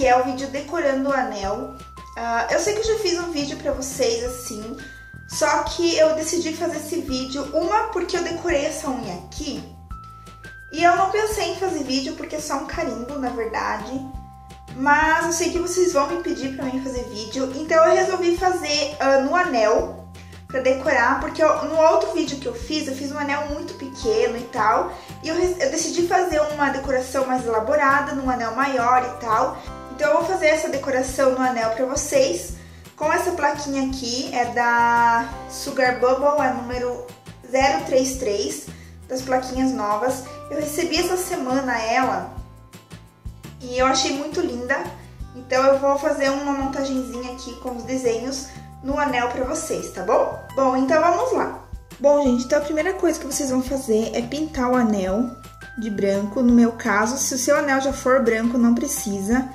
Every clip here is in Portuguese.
que é o vídeo decorando o anel. Uh, eu sei que eu já fiz um vídeo pra vocês assim, só que eu decidi fazer esse vídeo, uma porque eu decorei essa unha aqui, e eu não pensei em fazer vídeo porque é só um carimbo, na verdade. Mas eu sei que vocês vão me pedir pra mim fazer vídeo, então eu resolvi fazer uh, no anel pra decorar, porque eu, no outro vídeo que eu fiz, eu fiz um anel muito pequeno e tal, e eu, eu decidi fazer uma decoração mais elaborada, num anel maior e tal. Então eu vou fazer essa decoração no anel pra vocês, com essa plaquinha aqui, é da Sugar Bubble, é número 033, das plaquinhas novas. Eu recebi essa semana ela e eu achei muito linda. Então eu vou fazer uma montagenzinha aqui com os desenhos no anel pra vocês, tá bom? Bom, então vamos lá. Bom, gente, então a primeira coisa que vocês vão fazer é pintar o anel de branco. No meu caso, se o seu anel já for branco, não precisa.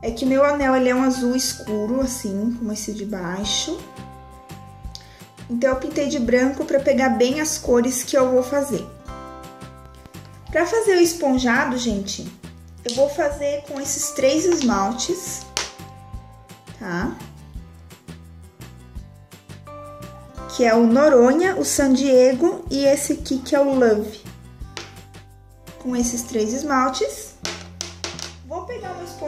É que meu anel ele é um azul escuro, assim, como esse de baixo. Então, eu pintei de branco para pegar bem as cores que eu vou fazer. Para fazer o esponjado, gente, eu vou fazer com esses três esmaltes, tá? Que é o Noronha, o San Diego e esse aqui que é o Love. Com esses três esmaltes.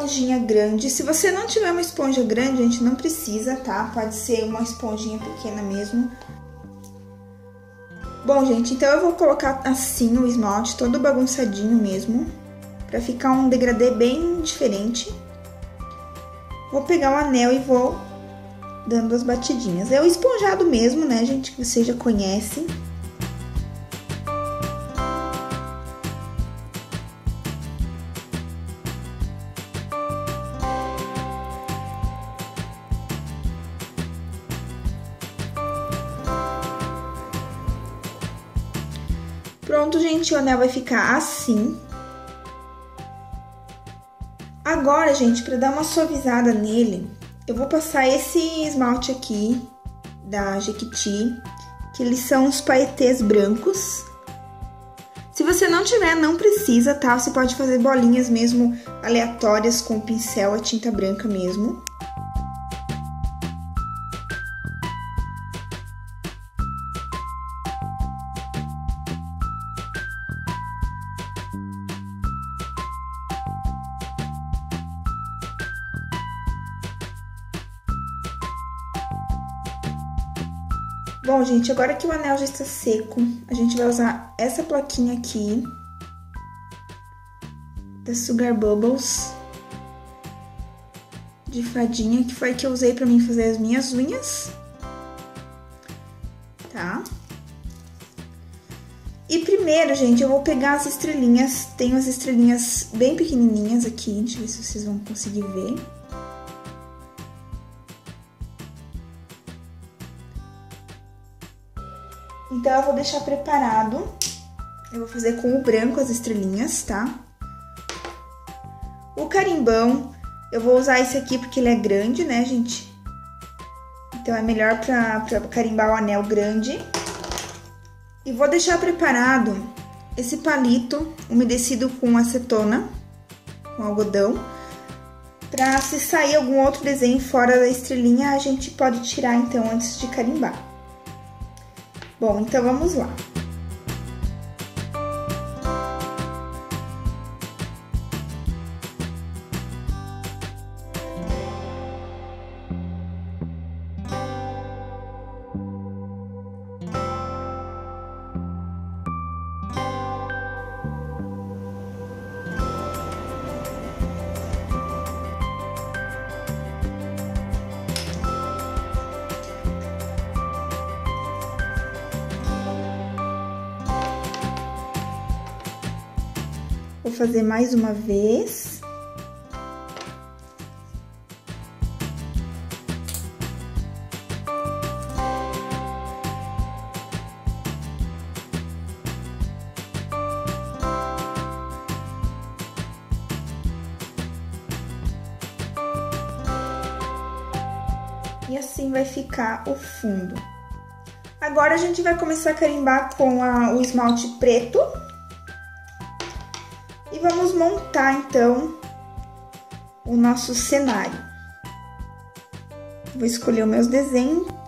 Esponjinha grande. Se você não tiver uma esponja grande, a gente não precisa, tá? Pode ser uma esponjinha pequena mesmo. Bom, gente, então eu vou colocar assim o esmalte, todo bagunçadinho mesmo, pra ficar um degradê bem diferente. Vou pegar o anel e vou dando as batidinhas. É o esponjado mesmo, né, gente, que vocês já conhecem. Pronto, gente, o anel vai ficar assim. Agora, gente, para dar uma suavizada nele, eu vou passar esse esmalte aqui da Jequiti, que eles são os paetês brancos. Se você não tiver, não precisa, tá? Você pode fazer bolinhas mesmo aleatórias com o pincel, a tinta branca mesmo. Bom, gente, agora que o anel já está seco, a gente vai usar essa plaquinha aqui da Sugar Bubbles de fadinha, que foi que eu usei pra mim fazer as minhas unhas, tá? E primeiro, gente, eu vou pegar as estrelinhas, tenho as estrelinhas bem pequenininhas aqui, deixa eu ver se vocês vão conseguir ver. Então, eu vou deixar preparado. Eu vou fazer com o branco as estrelinhas, tá? O carimbão, eu vou usar esse aqui porque ele é grande, né, gente? Então, é melhor pra, pra carimbar o anel grande. E vou deixar preparado esse palito umedecido com acetona, com algodão. Pra se sair algum outro desenho fora da estrelinha, a gente pode tirar, então, antes de carimbar. Bom, então vamos lá. Fazer mais uma vez. E assim vai ficar o fundo. Agora a gente vai começar a carimbar com a, o esmalte preto vamos montar, então, o nosso cenário. Vou escolher os meus desenhos.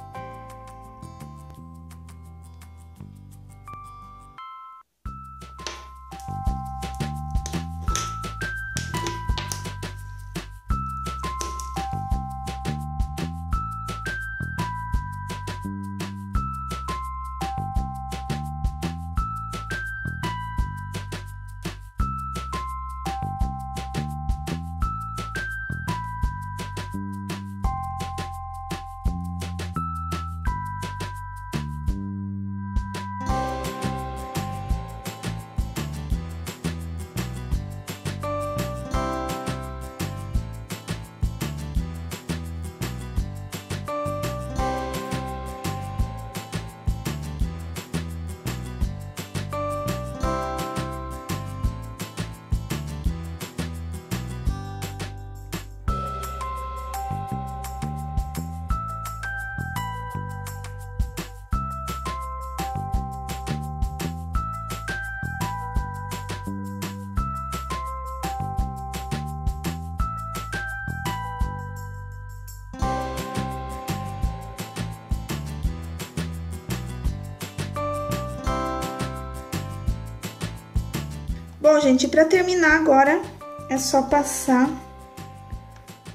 Bom, gente, para terminar agora é só passar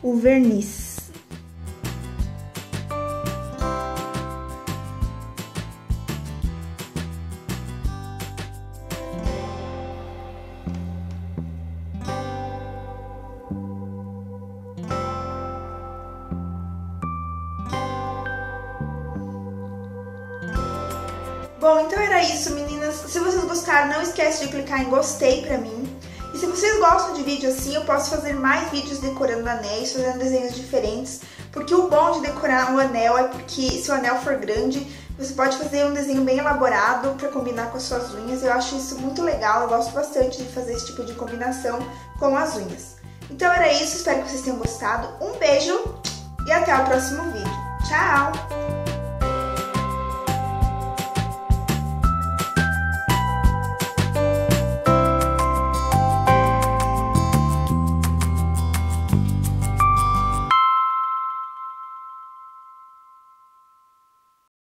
o verniz. Bom, então era isso, meninas. Se vocês gostaram, não esquece de clicar em gostei pra mim. E se vocês gostam de vídeo assim, eu posso fazer mais vídeos decorando anéis, fazendo desenhos diferentes. Porque o bom de decorar um anel é porque se o anel for grande, você pode fazer um desenho bem elaborado para combinar com as suas unhas. Eu acho isso muito legal, eu gosto bastante de fazer esse tipo de combinação com as unhas. Então era isso, espero que vocês tenham gostado. Um beijo e até o próximo vídeo. Tchau!